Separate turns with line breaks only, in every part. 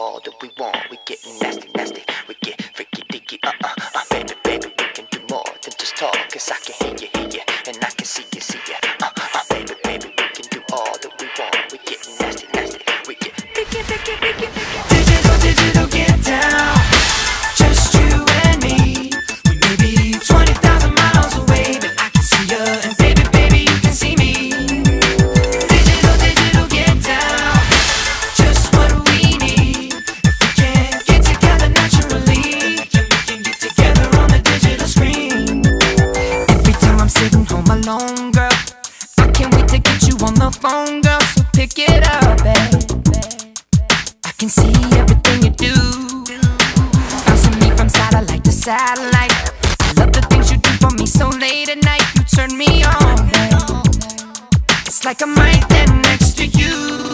all that we want. We get nasty, nasty. We get freaky, dicky. Uh uh uh. Baby, baby, we can do more than just talk. Cause I can hear you. can see everything you do. Bouncing me from satellite to satellite. I love the things you do for me so late at night. You turn me on. It's like I'm right there next to you.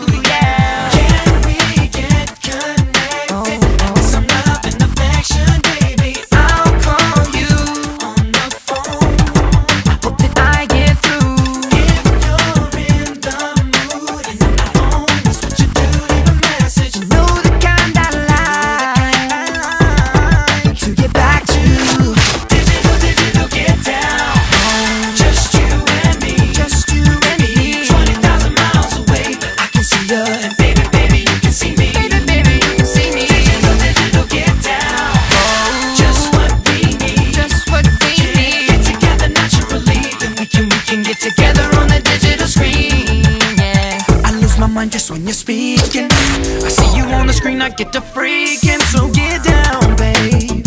mind just when you're speaking. I see you on the screen, I get to freaking. So get down, babe.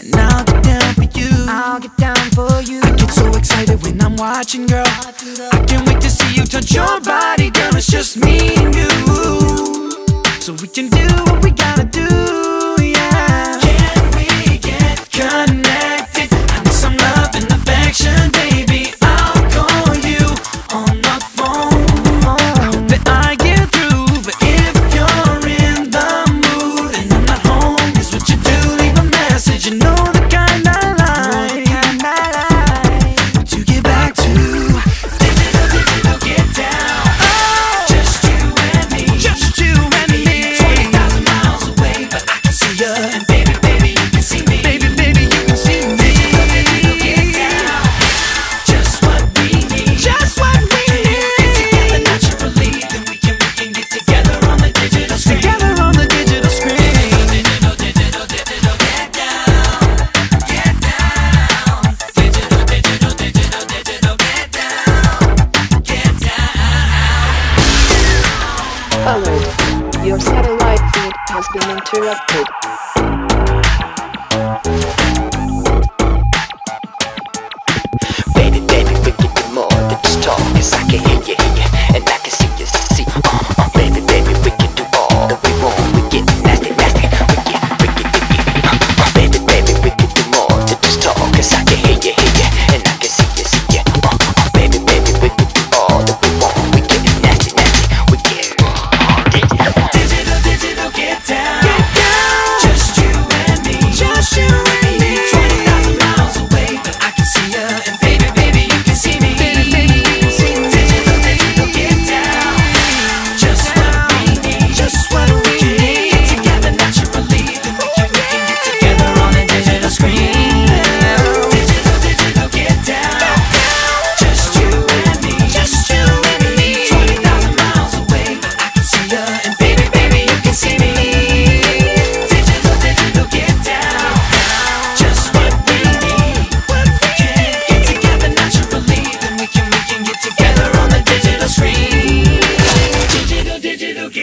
And I'll get down for you. I'll
get down for you. I get so
excited when I'm watching, girl. I can't wait to see you touch your body, girl. It's just me and you. So we can do what we gotta do.
has been interrupted.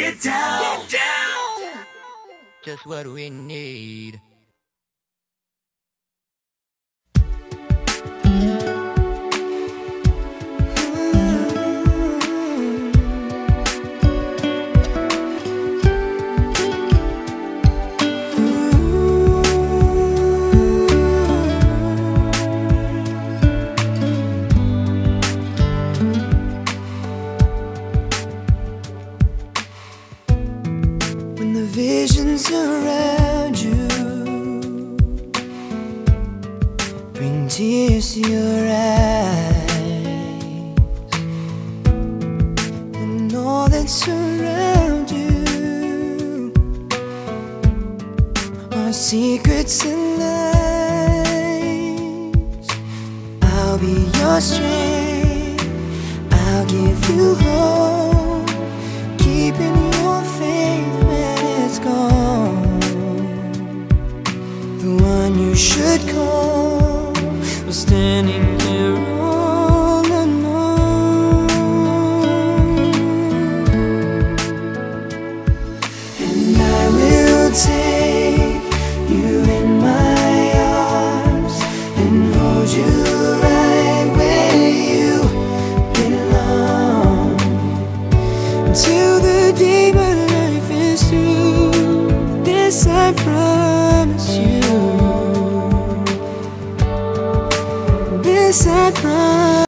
Get down. Get down.
Just what we need. Secrets and lies. I'll be your strength. I'll give you hope, keeping your faith when it's gone. The one you should call was standing the day my life is through, this I promise you. This I promise.